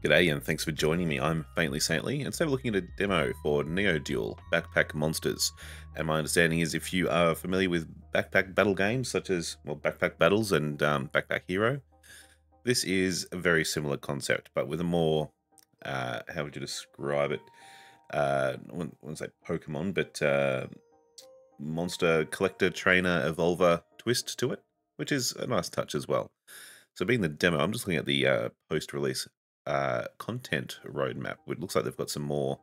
G'day and thanks for joining me. I'm Faintly Saintly and today we're looking at a demo for Neo Duel Backpack Monsters. And my understanding is if you are familiar with backpack battle games such as well Backpack Battles and um, Backpack Hero, this is a very similar concept but with a more, uh, how would you describe it? Uh, I wouldn't say Pokemon, but uh, monster collector, trainer, evolver twist to it, which is a nice touch as well. So being the demo, I'm just looking at the uh, post-release uh, content roadmap. It looks like they've got some more,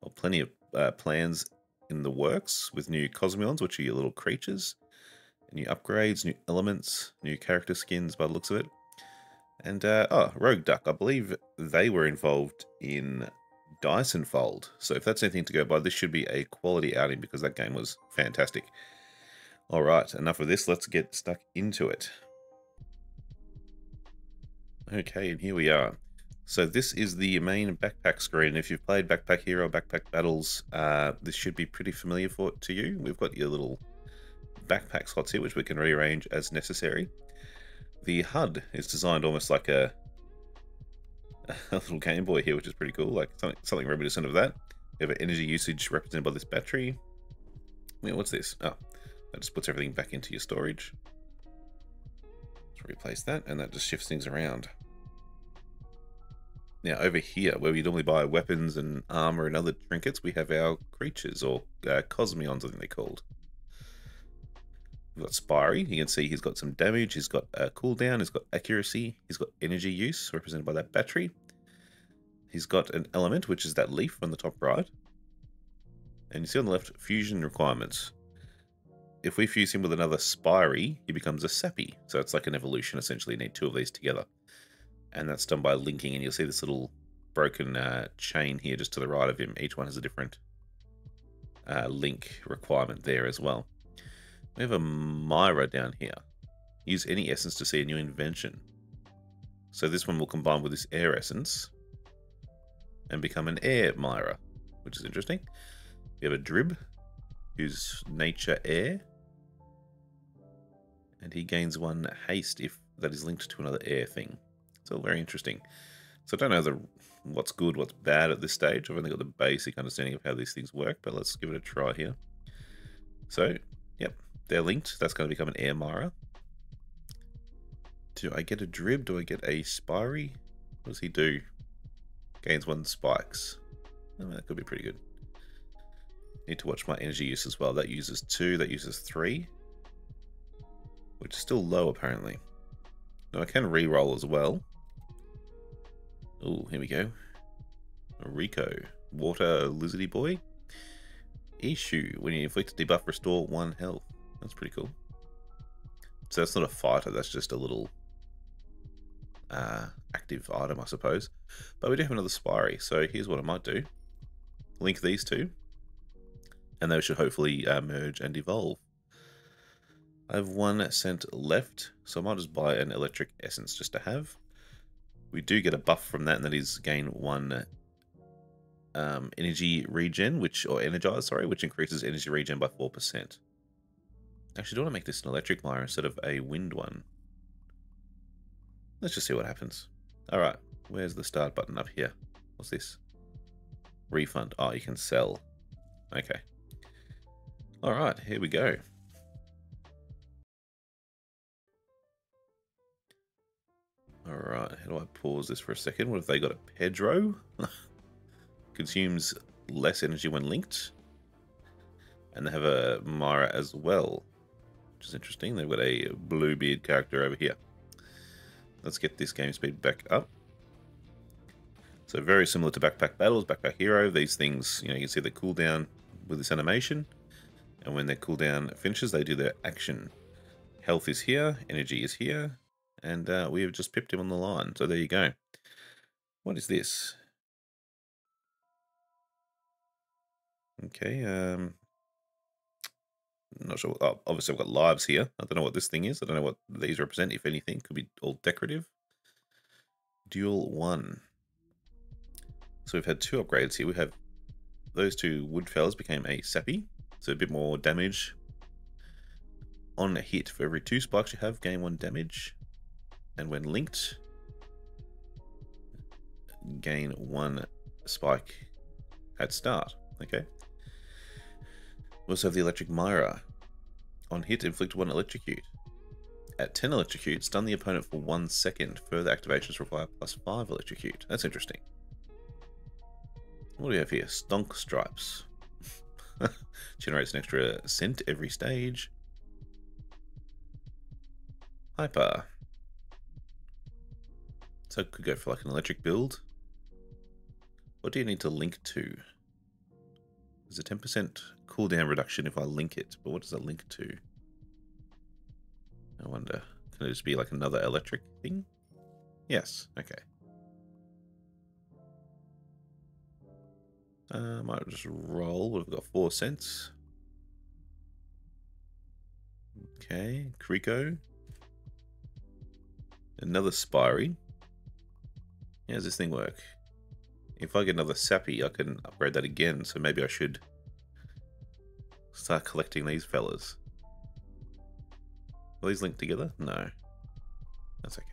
well, plenty of uh, plans in the works with new Cosmions, which are your little creatures, new upgrades, new elements, new character skins by the looks of it. And, uh, oh, Rogue Duck, I believe they were involved in Dyson Fold. So if that's anything to go by, this should be a quality outing because that game was fantastic. All right, enough of this. Let's get stuck into it. Okay, and here we are. So this is the main backpack screen. If you've played Backpack Hero, Backpack Battles, uh, this should be pretty familiar for to you. We've got your little backpack slots here, which we can rearrange as necessary. The HUD is designed almost like a, a little Game Boy here, which is pretty cool, like something, something reminiscent of that. We have energy usage represented by this battery. Yeah, what's this? Oh, that just puts everything back into your storage. Let's replace that, and that just shifts things around. Now over here, where we normally buy weapons and armor and other trinkets, we have our creatures, or uh, Cosmions I think they're called. We've got Spirey, you can see he's got some damage, he's got a cooldown, he's got accuracy, he's got energy use, represented by that battery. He's got an element, which is that leaf on the top right. And you see on the left, fusion requirements. If we fuse him with another Spirey, he becomes a Sappy. So it's like an evolution, essentially. You need two of these together and that's done by linking and you'll see this little broken uh, chain here just to the right of him. Each one has a different uh, link requirement there as well. We have a Myra down here. Use any essence to see a new invention. So this one will combine with this air essence and become an air Myra which is interesting. We have a Drib who's nature air and he gains one haste if that is linked to another air thing Still very interesting. So I don't know the what's good, what's bad at this stage. I've only got the basic understanding of how these things work, but let's give it a try here. So, yep, they're linked. That's going to become an Air Myra. Do I get a Drib? Do I get a Spirey? What does he do? Gains one spikes. Oh, that could be pretty good. Need to watch my energy use as well. That uses two, that uses three. Which is still low apparently. Now I can re-roll as well. Oh, here we go. Rico. Water Lizardy Boy. Issue. When you inflict a debuff, restore one health. That's pretty cool. So that's not a fighter, that's just a little uh, active item, I suppose. But we do have another Spirey, so here's what I might do. Link these two, and they should hopefully uh, merge and evolve. I have one cent left, so I might just buy an electric essence just to have. We do get a buff from that, and that is gain one um, energy regen, which or energize, sorry, which increases energy regen by four percent. Actually, do I want to make this an electric Myra instead of a wind one? Let's just see what happens. All right, where's the start button up here? What's this? Refund. Oh, you can sell. Okay. All right, here we go. Alright, how do I pause this for a second? What if they got a Pedro? Consumes less energy when linked. And they have a Myra as well, which is interesting. They've got a Bluebeard character over here. Let's get this game speed back up. So very similar to Backpack Battles, Backpack Hero, these things, you know, you can see the cooldown with this animation. And when their cooldown finishes, they do their action. Health is here, energy is here, and uh, we have just pipped him on the line. So there you go. What is this? Okay, um, not sure. Oh, obviously, I've got lives here. I don't know what this thing is. I don't know what these represent, if anything. Could be all decorative. Duel 1. So we've had two upgrades here. We have those two Woodfellas became a Sappy, so a bit more damage on a hit. For every two spikes you have, gain one damage and when linked, gain one spike at start. Okay. We also have the Electric Myra. On hit, inflict one electrocute. At 10 electrocute, stun the opponent for one second. Further activations require plus 5 electrocute. That's interesting. What do we have here? Stonk Stripes. Generates an extra cent every stage. Hyper. So could go for like an electric build. What do you need to link to? There's a 10% cooldown reduction if I link it, but what does that link to? I wonder. Can it just be like another electric thing? Yes, okay. Uh, might just roll. We've got four cents. Okay, Kriko. Another Spirey. How does this thing work? If I get another Sappy, I can upgrade that again, so maybe I should start collecting these fellas. Are these linked together? No. That's okay.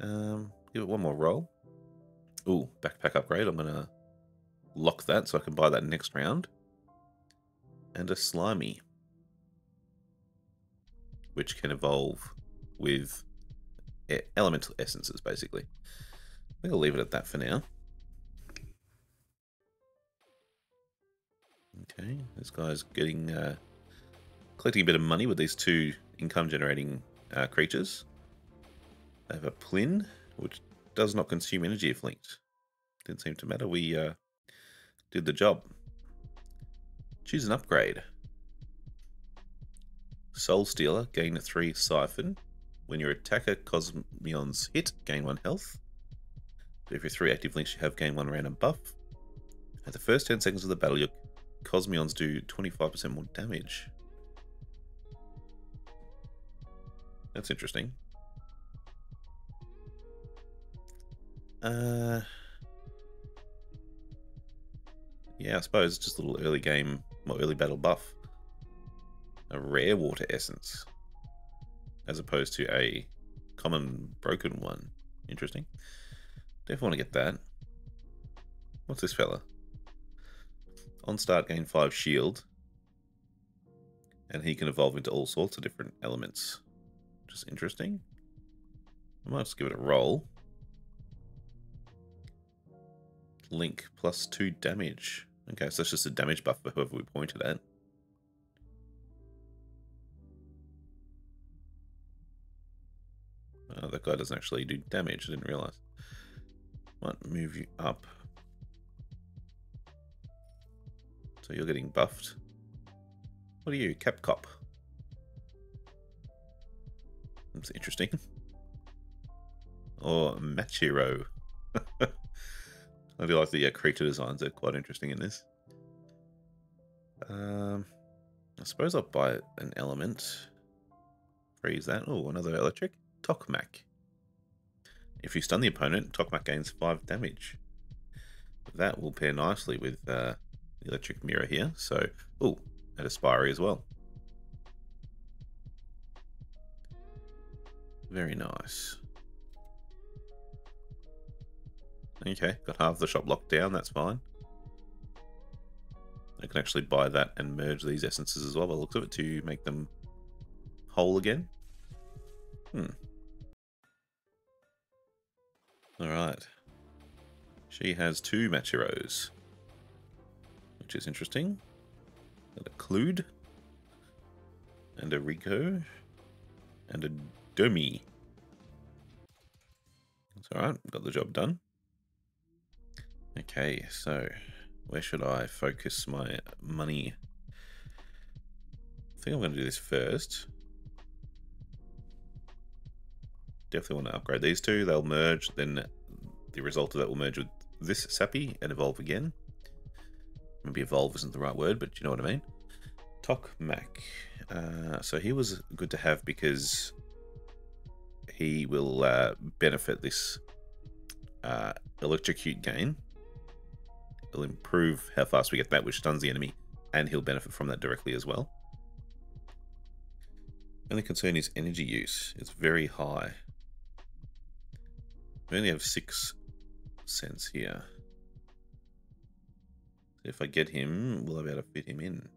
Um, give it one more roll. Ooh, backpack upgrade. I'm going to lock that so I can buy that next round. And a Slimy. Which can evolve with elemental essences, basically. I think I'll leave it at that for now. Okay, this guy's getting uh, collecting a bit of money with these two income generating uh, creatures. They have a Plin, which does not consume energy if linked. Didn't seem to matter. We uh, did the job. Choose an upgrade. Soul Stealer, gain a 3 Siphon. When your attacker Cosmions hit, gain 1 health. If your 3 active links, you have gain 1 random buff. At the first 10 seconds of the battle, your Cosmions do 25% more damage. That's interesting. Uh, yeah, I suppose just a little early game, more early battle buff. A rare water essence, as opposed to a common broken one. Interesting. Definitely want to get that. What's this fella? On start, gain 5 shield. And he can evolve into all sorts of different elements which is interesting. I might just give it a roll. Link plus two damage. Okay, so that's just a damage buff for whoever we pointed at. Oh, that guy doesn't actually do damage, I didn't realize. Might move you up. So you're getting buffed. What are you, Cap Cop? That's interesting. Or Machiro. I do like the uh, creature designs, they're quite interesting in this. Um, I suppose I'll buy an element. Freeze that. Oh, another electric. Tokmak. If you stun the opponent, Tokmak gains 5 damage. That will pair nicely with uh, the electric mirror here. So, oh, and a Spirey as well. Very nice. Okay, got half the shop locked down, that's fine. I can actually buy that and merge these essences as well by the looks of it to make them whole again. Hmm. Alright. She has two Machiros. Which is interesting. Got a Clued. And a Rico. And a dummy. That's alright, got the job done. Okay, so where should I focus my money? I think I'm going to do this first. Definitely want to upgrade these two. They'll merge, then the result of that will merge with this Sappy and evolve again. Maybe evolve isn't the right word, but you know what I mean. Tokmak. Uh, so he was good to have because he will uh, benefit this uh, electrocute gain. It'll improve how fast we get that, which stuns the enemy, and he'll benefit from that directly as well. Only concern is energy use. It's very high. We only have six cents here. If I get him, will I be able to fit him in?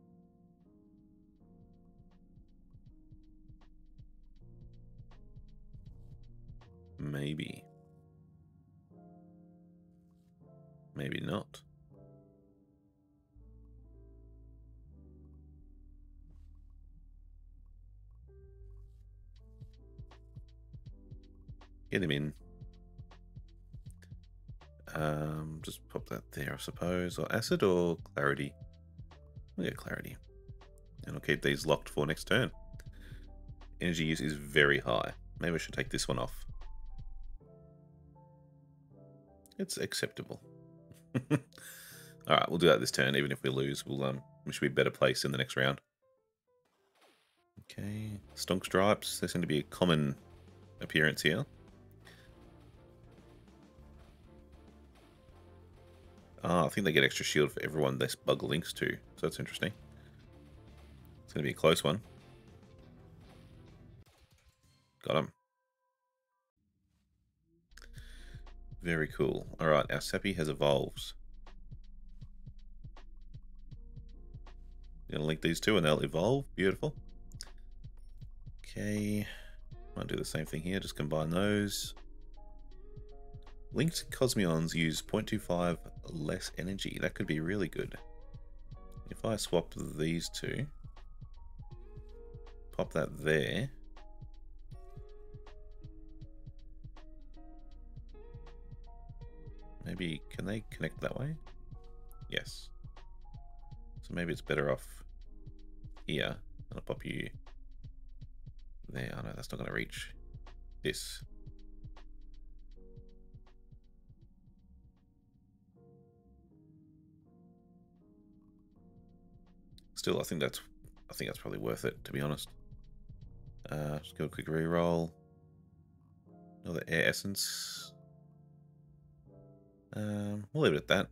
Maybe. Maybe not. Get him in. Um, just pop that there, I suppose. Or acid or clarity? We'll get clarity. And I'll keep these locked for next turn. Energy use is very high. Maybe I should take this one off. It's acceptable. Alright, we'll do that this turn. Even if we lose, we'll um we should be better placed in the next round. Okay. Stonk stripes. They seem to be a common appearance here. Ah, I think they get extra shield for everyone this bug links to, so that's interesting. It's going to be a close one. Got him. Very cool. Alright, our Seppi has evolved. Gonna link these two and they'll evolve. Beautiful. Okay. Might do the same thing here, just combine those. Linked Cosmions use 0.25 less energy. That could be really good. If I swapped these two, pop that there. Maybe, can they connect that way? Yes. So maybe it's better off here. I'll pop you there. Oh no, that's not going to reach this. Still, I think that's I think that's probably worth it to be honest. Uh, just go a quick re-roll. Another air essence. Um, we'll leave it at that.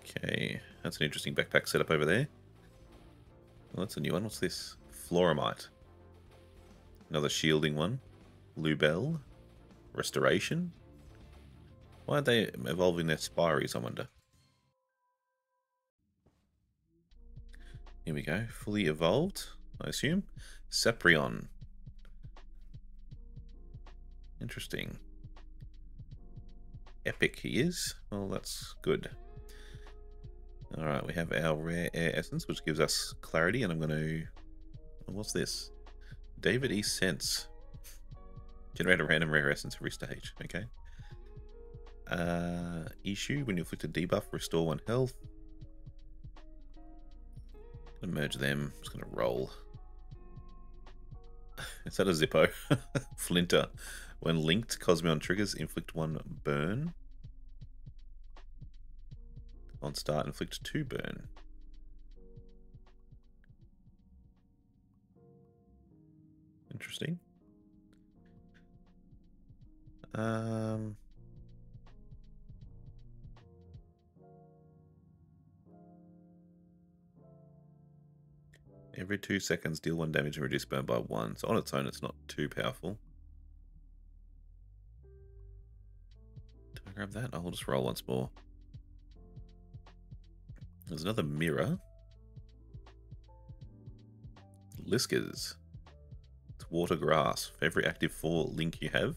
Okay, that's an interesting backpack setup over there. Well, that's a new one. What's this? Floramite. Another shielding one. Lubell. Restoration. Why are they evolving their Spiries, I wonder? Here we go. Fully evolved, I assume. Seprion. Interesting. Epic he is. Well, that's good. Alright, we have our rare air essence, which gives us clarity, and I'm going to... What's this? David E. Sense. Generate a random rare essence every stage. Okay. Uh, issue when you inflict a debuff, restore one health. Merge them. Just gonna roll. Is that a Zippo? Flinter. When linked, Cosmion triggers inflict one burn. On start, inflict two burn. Interesting. Um. Every two seconds, deal one damage and reduce burn by one. So on its own, it's not too powerful. Do I grab that? I'll just roll once more. There's another mirror. Liskers. It's water grass. For every active 4 link you have,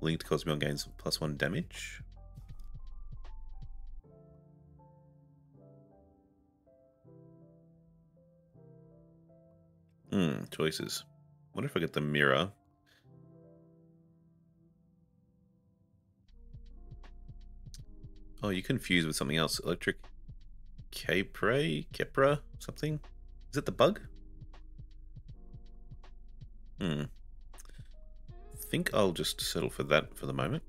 linked Cosmion gains plus 1 damage. Hmm, choices. What if I get the mirror? Oh, you confused with something else. Electric Capre? Kepra? Something? Is it the bug? Hmm. think I'll just settle for that for the moment.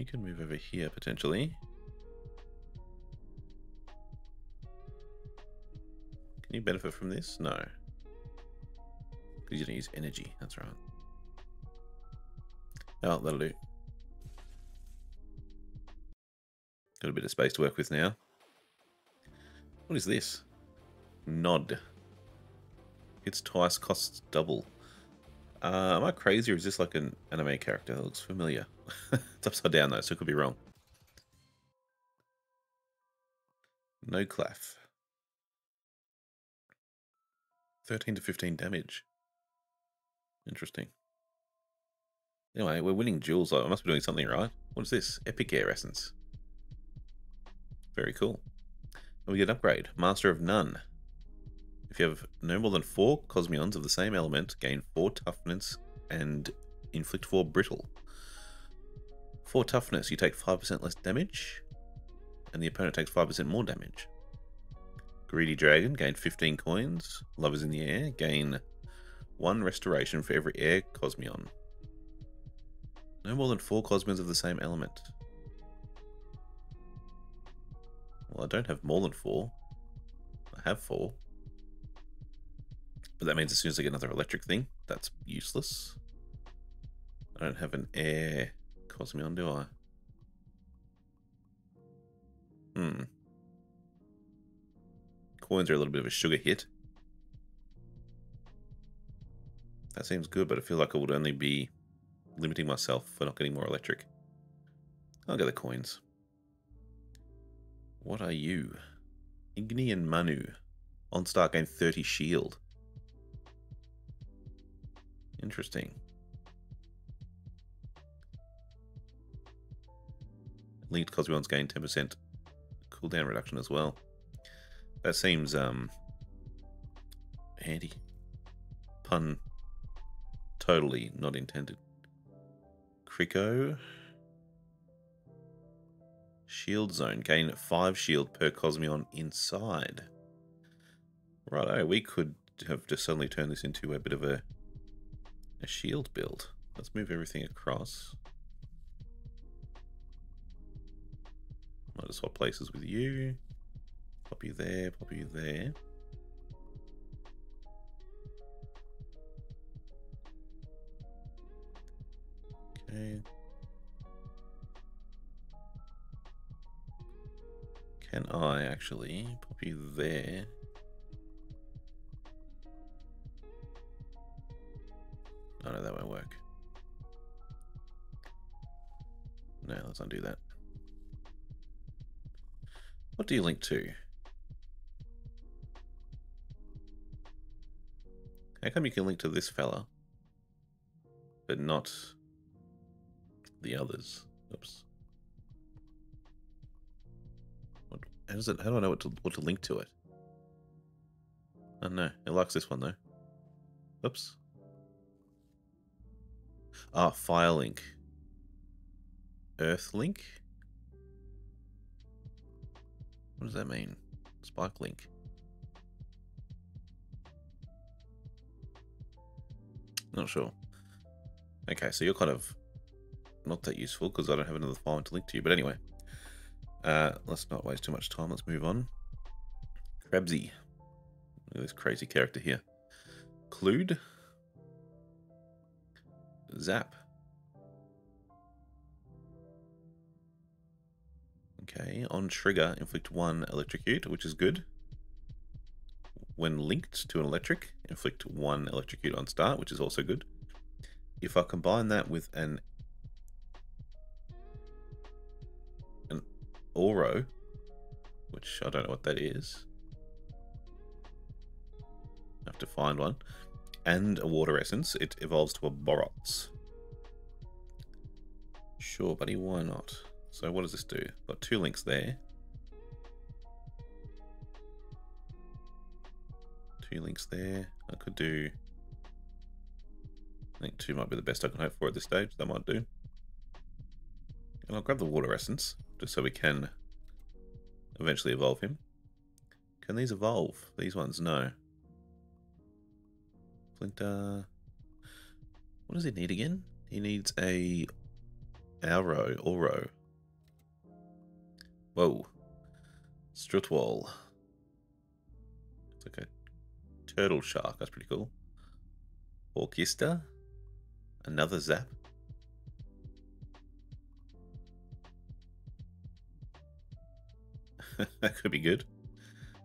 You can move over here potentially. Can you benefit from this? No. Because you don't use energy, that's right. Oh, that'll do. Got a bit of space to work with now. What is this? Nod. It's twice, costs double. Uh, am I crazy or is this like an anime character that looks familiar? it's upside down though, so it could be wrong. No claff. 13 to 15 damage. Interesting. Anyway, we're winning jewels. I must be doing something right. What is this? Epic Air Essence. Very cool. And we get an upgrade. Master of None. If you have no more than four Cosmions of the same element, gain four toughness and inflict four brittle. For toughness, you take 5% less damage, and the opponent takes 5% more damage. Greedy Dragon, gain 15 coins. Lovers in the Air, gain 1 restoration for every air Cosmion. No more than 4 Cosmions of the same element. Well, I don't have more than 4. I have 4. But that means as soon as I get another electric thing, that's useless. I don't have an air Cosmion, do I? Hmm. Coins are a little bit of a sugar hit. That seems good, but I feel like I would only be limiting myself for not getting more electric. I'll get the coins. What are you? Igni and Manu. On start gain 30 shield. Interesting. Linked Cosmions gain 10% cooldown reduction as well. That seems um handy. Pun totally not intended. Crico. Shield zone. Gain 5 shield per Cosmion inside. Righto, we could have just suddenly turned this into a bit of a a shield build. Let's move everything across. Might just swap places with you. Pop you there, pop you there. Okay. Can I actually pop you there? Oh no, that won't work. No, let's undo that. Do you link to? How come you can link to this fella, but not the others? Oops. What, how does it? How do I know what to what to link to it? Oh no, it likes this one though. Oops. Ah, file link. Earth link. What does that mean? Spike link. Not sure. Okay, so you're kind of not that useful because I don't have another file to link to you. But anyway, uh, let's not waste too much time. Let's move on. Crabsy. Look at this crazy character here. Clued. Zap. Okay, on trigger, inflict one electrocute, which is good. When linked to an electric, inflict one electrocute on start, which is also good. If I combine that with an an Oro, which I don't know what that is. I have to find one. And a water essence, it evolves to a Borots. Sure, buddy, why not? So what does this do? Got two links there. Two links there. I could do... I think two might be the best I can hope for at this stage. That might do. And I'll grab the water essence, just so we can eventually evolve him. Can these evolve? These ones, no. Flinter... What does he need again? He needs a arrow, oro. Whoa. Strutwall. It's like a turtle shark. That's pretty cool. Orchestra. Another zap. that could be good.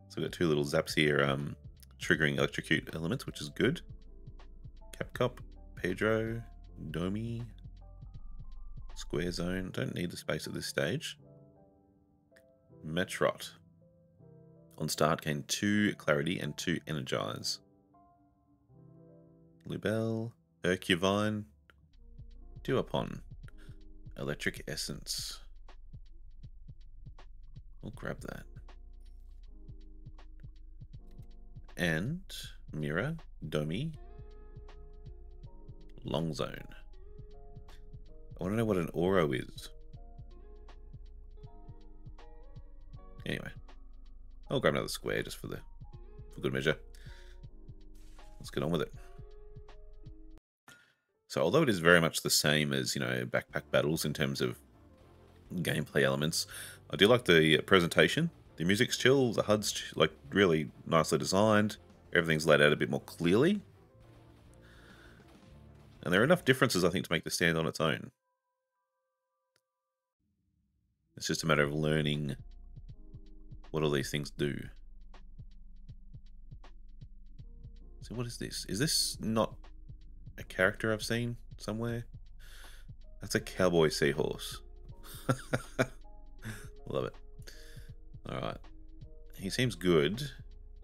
So we've got two little zaps here, um, triggering electrocute elements, which is good. Capcop, Pedro, Domi, Square Zone. Don't need the space at this stage. Metrot. On start, gain two clarity and two energize. Lubel, Hercuvine, Duopon, Electric Essence. We'll grab that. And Mira, Domi, Long Zone. I want to know what an Oro is. Anyway, I'll grab another square just for the for good measure. Let's get on with it. So although it is very much the same as, you know, backpack battles in terms of gameplay elements, I do like the presentation. The music's chill, the HUD's like really nicely designed, everything's laid out a bit more clearly. And there are enough differences, I think, to make this stand on its own. It's just a matter of learning what all these things do. So what is this? Is this not a character I've seen somewhere. That's a cowboy seahorse. Love it. Alright. He seems good,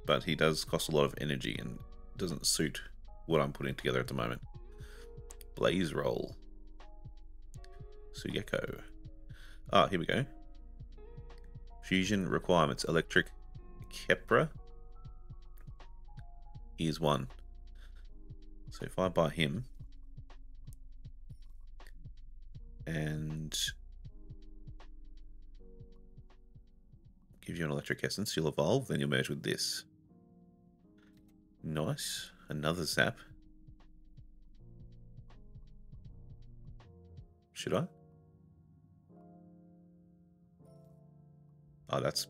but he does cost a lot of energy and doesn't suit what I'm putting together at the moment. Blaze Roll. Sugeko. Ah, here we go. Fusion requirements. Electric Kepra. is one. So if I buy him and give you an electric essence, you'll evolve, then you'll merge with this. Nice. Another zap. Should I? Oh, that's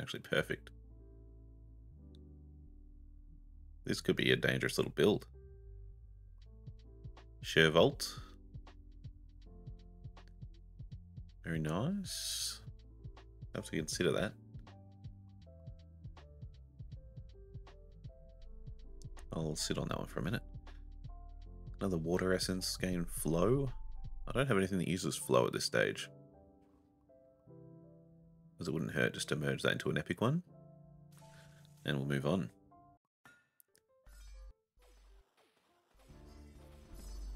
actually perfect. This could be a dangerous little build. Share vault. Very nice. Have to consider that. I'll sit on that one for a minute. Another water essence, gain flow. I don't have anything that uses flow at this stage. Because it wouldn't hurt just to merge that into an epic one. And we'll move on.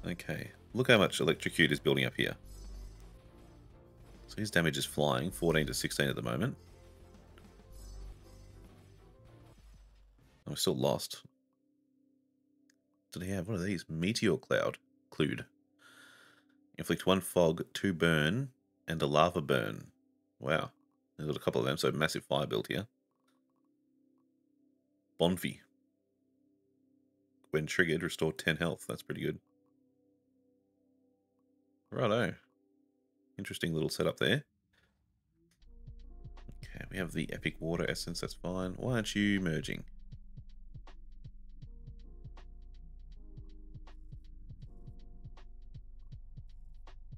Okay, look how much Electrocute is building up here. So his damage is flying, 14 to 16 at the moment. I'm still lost. Did he have one of these? Meteor Cloud. Clued. Inflict one fog, two burn, and a lava burn. Wow. Got a couple of them, so massive fire build here. Bonfi. When triggered, restore 10 health. That's pretty good. Righto. Interesting little setup there. Okay, we have the epic water essence, that's fine. Why aren't you merging?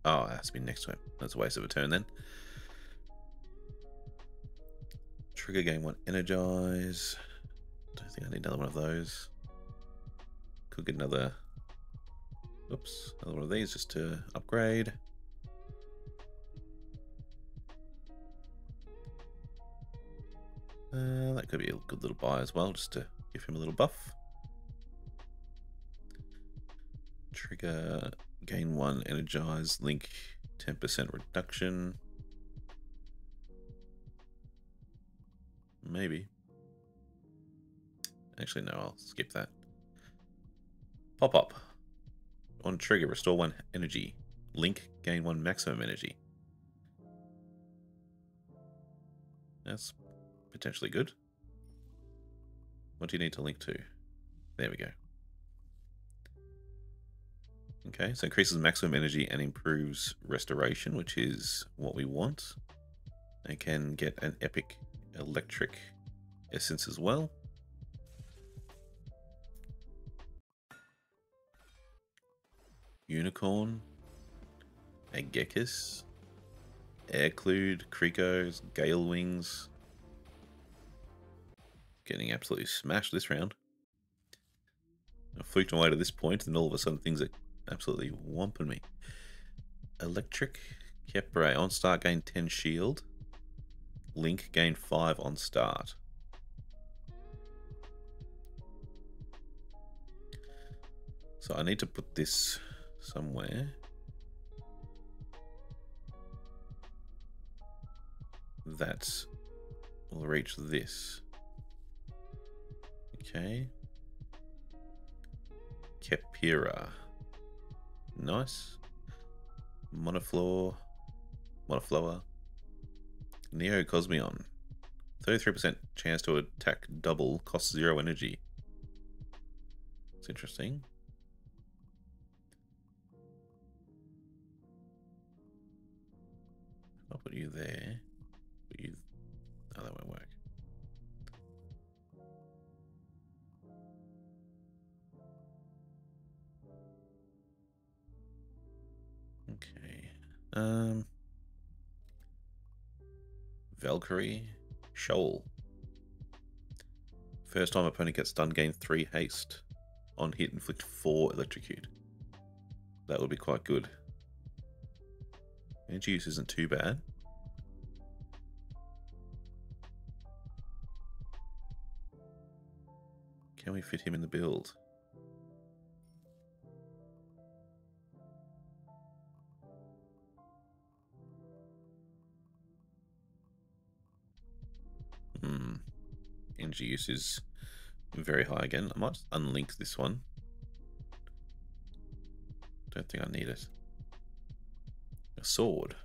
Ah, oh, it has to be next to him. That's a waste of a turn then. Trigger game one, energize. Don't think I need another one of those. Could get another Oops, another one of these just to upgrade. Uh, that could be a good little buy as well, just to give him a little buff. Trigger, gain one, energize, link, 10% reduction. Maybe. Actually, no, I'll skip that. Pop up. On trigger, restore one energy. Link, gain one maximum energy. That's potentially good. What do you need to link to? There we go. Okay, so increases maximum energy and improves restoration, which is what we want. And can get an epic electric essence as well. Unicorn, Agekis, Airclude, Krikos, Gale Wings, getting absolutely smashed this round. I flew my way to this point, and all of a sudden things are absolutely whomping me. Electric, Khepri on start gain 10 shield. Link gain 5 on start. So I need to put this somewhere. That will reach this. Okay. Kepira. Nice. Monoflor. Monoflower. Neo Cosmion. 33% chance to attack double, costs zero energy. It's interesting. I'll put you there. Put you. Oh, that won't work. Okay. Um. Valkyrie. Shoal. First time opponent gets stunned, gain 3 haste. On hit, inflict 4 electrocute. That would be quite good. Energy use isn't too bad. Can we fit him in the build? Energy use is very high again. I might unlink this one. Don't think I need it. A sword.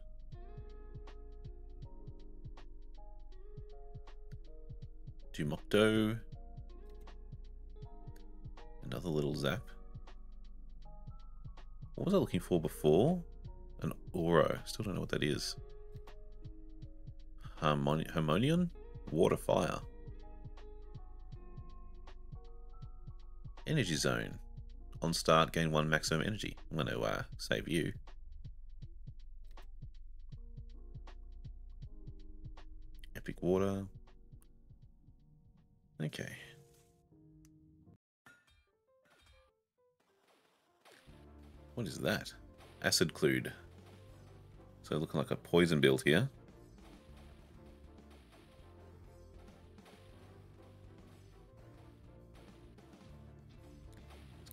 Dumocto. Another little zap. What was I looking for before? An Oro. Still don't know what that is. Harmon Harmonion? Water Fire. Energy Zone. On start, gain one maximum energy. I'm going to uh, save you. Epic Water. Okay. What is that? Acid Clued. So looking like a poison build here.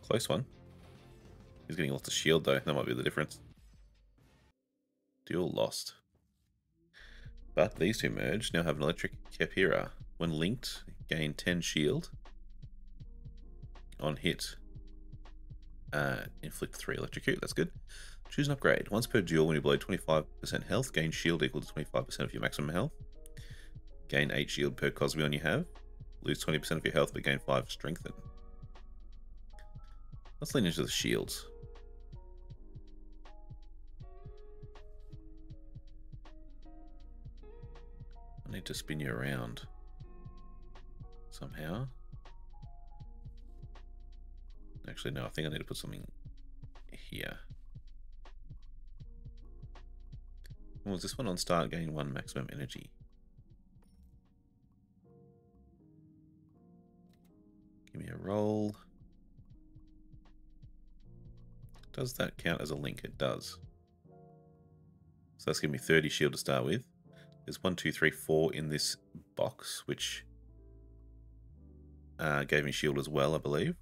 Close one. He's getting lots of shield though. That might be the difference. Duel lost. But these two merge. Now have an electric Khepira. When linked, gain 10 shield. On hit, uh, inflict 3 electrocute. That's good. Choose an upgrade. Once per duel, when you blow 25% health, gain shield equal to 25% of your maximum health. Gain 8 shield per Cosmion you have. Lose 20% of your health, but gain 5 strengthen. Let's lean into the shields. I need to spin you around somehow. Actually, no, I think I need to put something here. Oh, Was this one on start gain one maximum energy? Give me a roll. Does that count as a link? It does. So that's giving me 30 shield to start with. There's one, two, three, four in this box, which uh, gave me shield as well, I believe.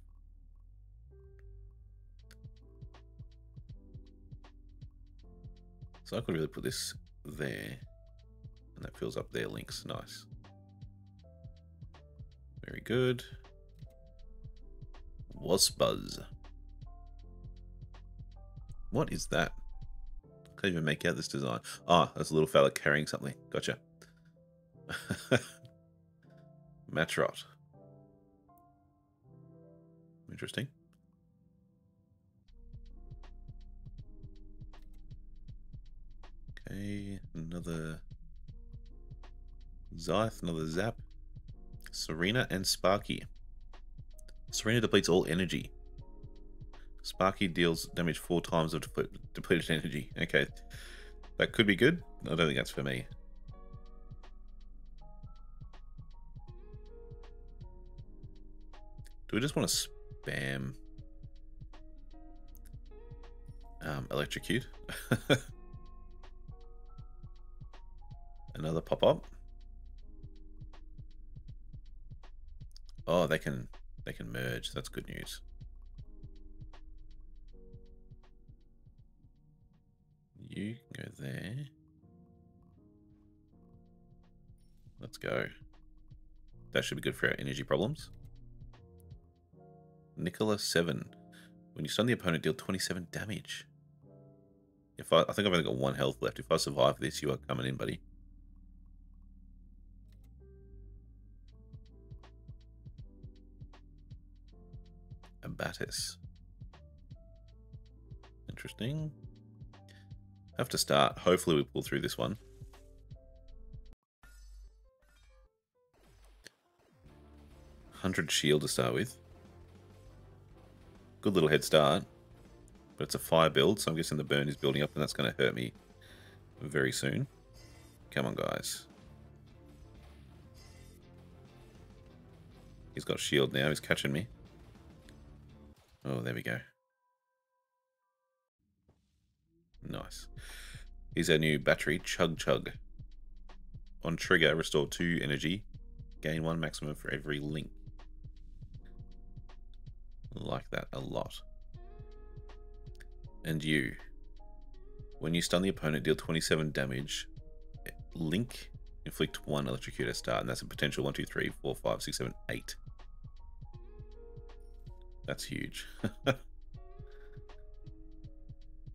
So I could really put this there, and that fills up their links. Nice. Very good. Wasbuzz. What is that? Can't even make out this design. Ah, there's a little fella carrying something. Gotcha. Matrot. Interesting. Okay, another Zyth, another Zap. Serena and Sparky. Serena depletes all energy. Sparky deals damage four times of depleted energy. Okay, that could be good. I don't think that's for me. Do we just want to spam um, electrocute? Another pop-up. Oh, they can they can merge. That's good news. You can go there. Let's go. That should be good for our energy problems. Nicola 7. When you stun the opponent, deal 27 damage. If I, I think I've only got one health left. If I survive this, you are coming in, buddy. Abatis. Interesting. Have to start. Hopefully we pull through this one. Hundred shield to start with. Good little head start. But it's a fire build, so I'm guessing the burn is building up and that's going to hurt me very soon. Come on, guys. He's got shield now. He's catching me. Oh, there we go. Nice. Here's our new battery, Chug Chug. On trigger, restore 2 energy. Gain 1 maximum for every link. Like that a lot. And you. When you stun the opponent, deal 27 damage. Link, inflict 1 electrocute at start, and that's a potential 1, 2, 3, 4, 5, 6, 7, 8. That's huge.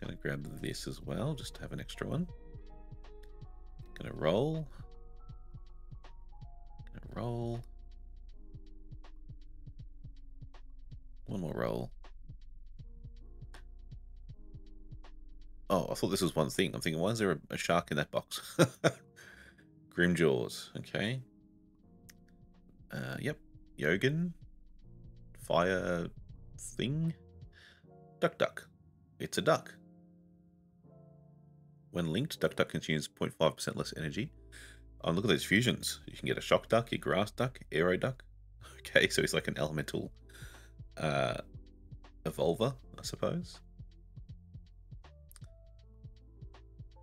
Gonna grab this as well, just to have an extra one. Gonna roll. Gonna roll. One more roll. Oh, I thought this was one thing. I'm thinking, why is there a, shark in that box? Grim Jaws. okay. Uh, yep. Yogan. Fire thing. Duck Duck. It's a duck. When linked, Duck Duck consumes 0.5% less energy. Oh, look at those fusions. You can get a Shock Duck, a Grass Duck, Aero Duck. Okay, so he's like an elemental uh, evolver, I suppose.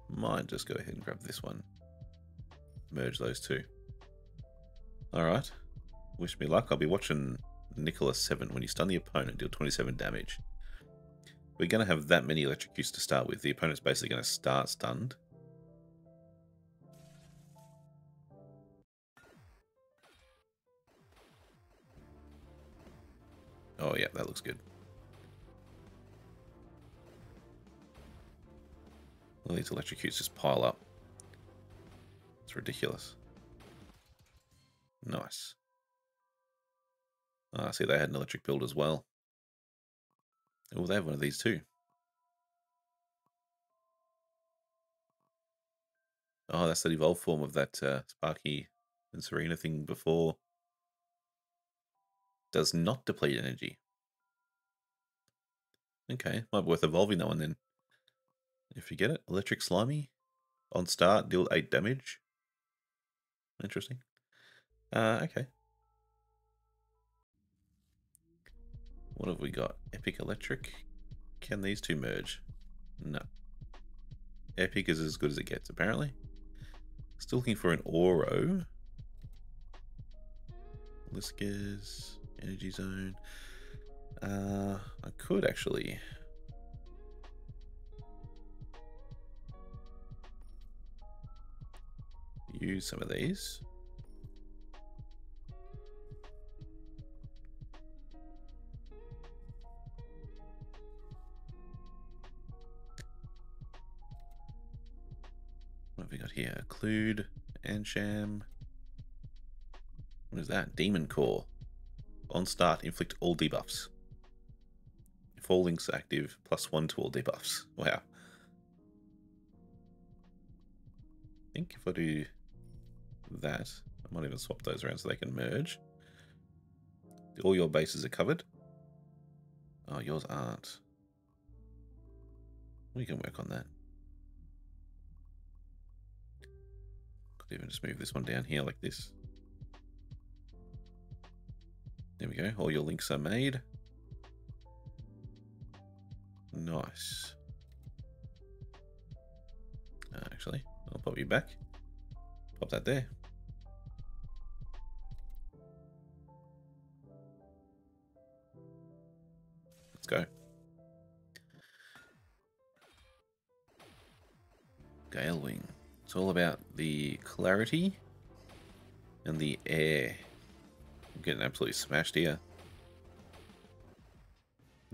Might just go ahead and grab this one. Merge those two. Alright. Wish me luck. I'll be watching Nicholas 7. When you stun the opponent, deal 27 damage. We're going to have that many electrocutes to start with. The opponent's basically going to start stunned. Oh yeah, that looks good. All these electrocutes just pile up. It's ridiculous. Nice. Ah, see, they had an electric build as well. Oh, they have one of these too. Oh, that's the evolved form of that uh, Sparky and Serena thing before. Does not deplete energy. Okay, might be worth evolving that one then. If you get it. Electric Slimy. On start, deal 8 damage. Interesting. Uh, okay. What have we got? Epic Electric. Can these two merge? No. Epic is as good as it gets, apparently. Still looking for an Oro. Liskers. Energy Zone. Uh, I could actually... Use some of these. Have we got here? Occlude, Ansham. What is that? Demon Core. On start, inflict all debuffs. If all links active, plus one to all debuffs. Wow. I think if I do that, I might even swap those around so they can merge. All your bases are covered. Oh, yours aren't. We can work on that. Even just move this one down here like this. There we go. All your links are made. Nice. Uh, actually, I'll pop you back. Pop that there. Let's go. Gale Wing. It's all about the clarity and the air. I'm getting absolutely smashed here.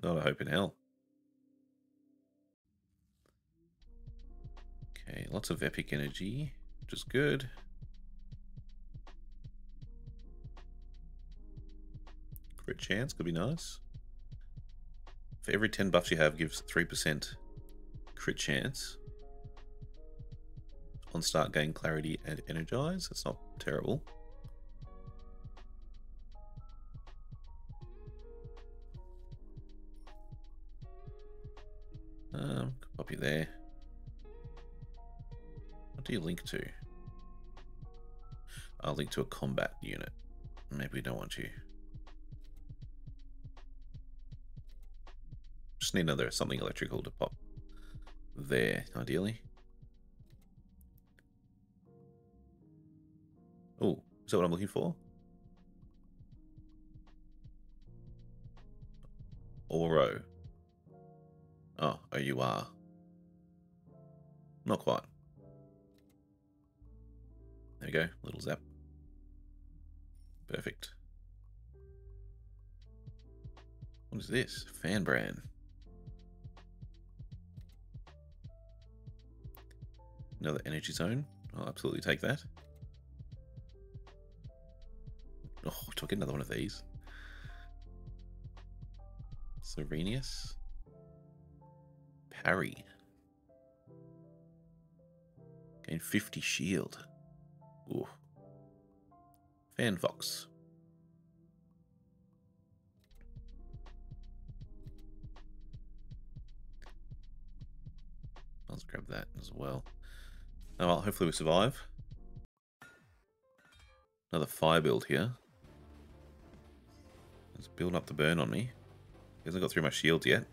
Not a hope in hell. Okay, lots of epic energy, which is good. Crit chance could be nice. For every 10 buffs you have gives 3% crit chance. On start gain clarity and energize. That's not terrible. Um, pop you there. What do you link to? I'll link to a combat unit. Maybe we don't want you. Just need another something electrical to pop there, ideally. Oh, is that what I'm looking for? Oro. Oh, oh, you are. Not quite. There we go, little zap. Perfect. What is this? Fan brand. Another energy zone. I'll absolutely take that. Oh, do I get another one of these? Serenius. Parry. Gain 50 shield. Ooh. Fan Fox. Let's grab that as well. Oh well, hopefully we survive. Another fire build here. Let's build up the burn on me. He hasn't got through my shields yet.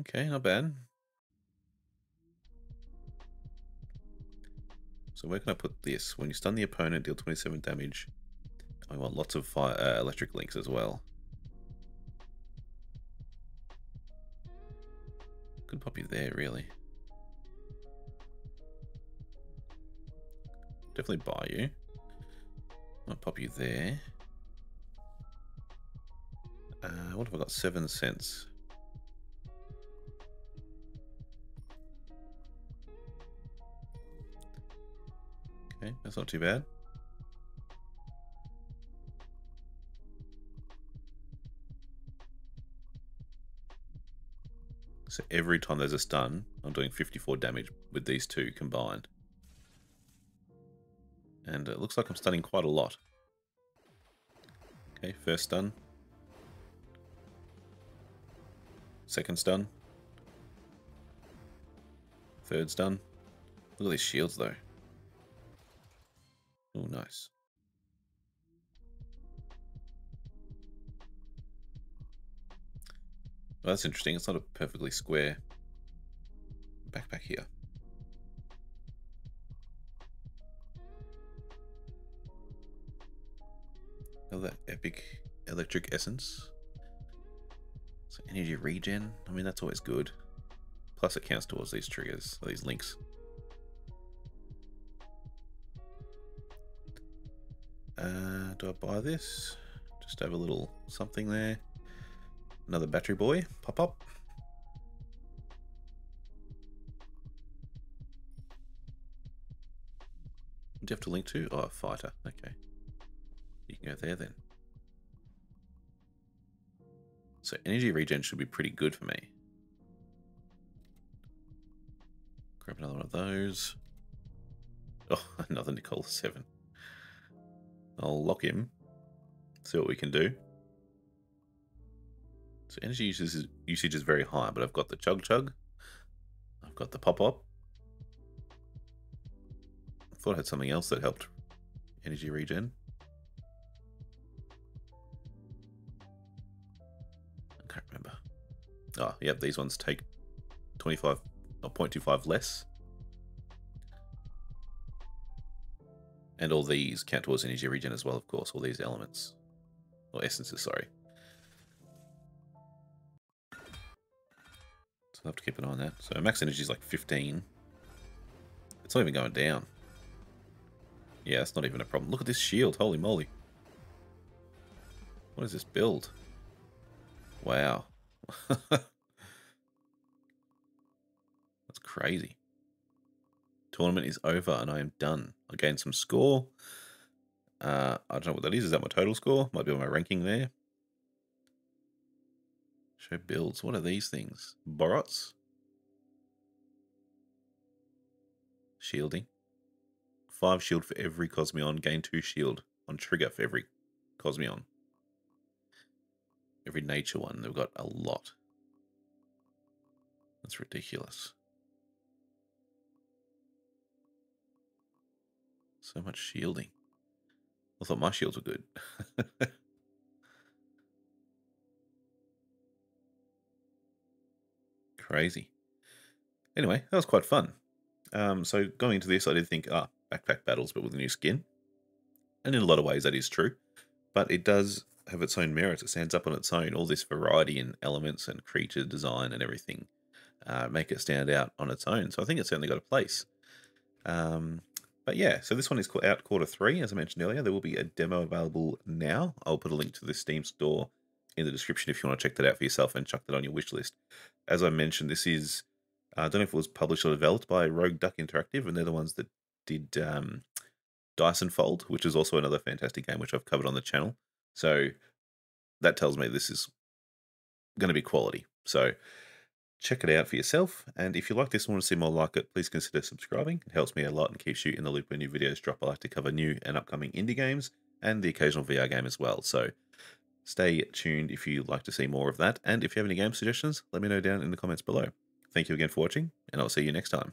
Okay, not bad. So where can I put this? When you stun the opponent, deal 27 damage. I want lots of fire, uh, electric links as well. Could pop you there, really. Definitely buy you. I'll pop you there. Uh, what have I got? Seven cents. Okay, that's not too bad. So every time there's a stun, I'm doing 54 damage with these two combined. And it looks like I'm stunning quite a lot. Okay, first stun. Second stun. Third stun. Look at these shields though. Oh, nice. Well, that's interesting. It's not a perfectly square backpack here. Electric essence. So energy regen. I mean, that's always good. Plus it counts towards these triggers, these links. Uh, do I buy this? Just have a little something there. Another battery boy. Pop up. Do you have to link to? Oh, fighter. Okay. You can go there then. So energy regen should be pretty good for me. Grab another one of those. Oh, another Nicole 7. I'll lock him. See what we can do. So energy usage is, very high, but I've got the chug chug. I've got the pop up. thought I had something else that helped energy regen. Oh, yep, these ones take 25 or 0.25 less. And all these count towards energy regen as well, of course, all these elements. Or essences, sorry. So I'll have to keep an eye on that. So max energy is like 15. It's not even going down. Yeah, it's not even a problem. Look at this shield. Holy moly. What is this build? Wow. That's crazy. Tournament is over and I am done. I gained some score. Uh, I don't know what that is. Is that my total score? Might be on my ranking there. Show builds. What are these things? Borots? Shielding. Five shield for every Cosmion. Gain two shield on trigger for every Cosmion. Every nature one. They've got a lot. That's ridiculous. So much shielding. I thought my shields were good. Crazy. Anyway, that was quite fun. Um, so going into this, I did think, ah, backpack battles, but with a new skin. And in a lot of ways, that is true. But it does have its own merits. It stands up on its own. All this variety in elements and creature design and everything uh, make it stand out on its own. So I think it's certainly got a place. Um, but yeah, so this one is called out quarter three, as I mentioned earlier. There will be a demo available now. I'll put a link to the Steam store in the description if you want to check that out for yourself and chuck that on your wish list. As I mentioned, this is, I don't know if it was published or developed by Rogue Duck Interactive, and they're the ones that did um, Dyson Fold, which is also another fantastic game which I've covered on the channel. So that tells me this is going to be quality. So check it out for yourself. And if you like this and want to see more like it, please consider subscribing. It helps me a lot and keeps you in the loop when new videos drop. I like to cover new and upcoming indie games and the occasional VR game as well. So stay tuned if you'd like to see more of that. And if you have any game suggestions, let me know down in the comments below. Thank you again for watching, and I'll see you next time.